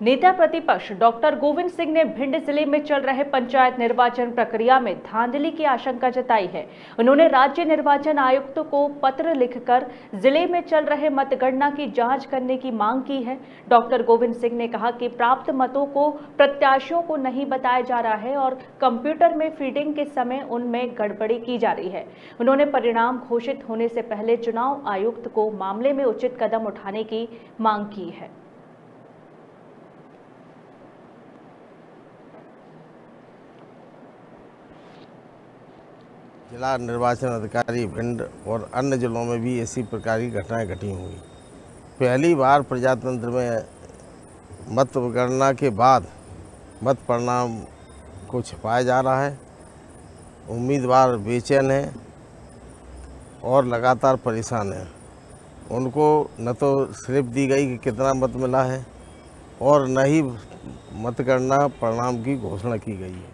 नेता प्रतिपक्ष डॉक्टर गोविंद सिंह ने भिंड ज़िले में चल रहे पंचायत निर्वाचन प्रक्रिया में धांधली की आशंका जताई है। उन्होंने राज्य निर्वाचन आयुक्त को पत्र लिखकर ज़िले में चल रहे मतगणना की जाँच करने की मांग की है। डॉक्टर गोविंद सिंह ने कहा कि प्राप्त मतों को प्रत्याशियों को नहीं बताया जा रहा है और कंप्यूटर में फीडिंग के समय उनमें गड़बड़ी की जा रही है। उन्होंने परिणाम घोषित होने से पहले चुनाव आयुक्त को मामले में उचित कदम उठाने की मांग की है। जिला निर्वाचन अधिकारी भिंड और अन्य जिलों में भी ऐसी प्रकार की घटनाएँ घटी हुई। पहली बार प्रजातंत्र में मतगणना के बाद मत परिणाम को छिपाया जा रहा है। उम्मीदवार बेचैन हैं और लगातार परेशान हैं। उनको न तो स्लिप दी गई कि कितना मत मिला है और न ही मतगणना परिणाम की घोषणा की गई है।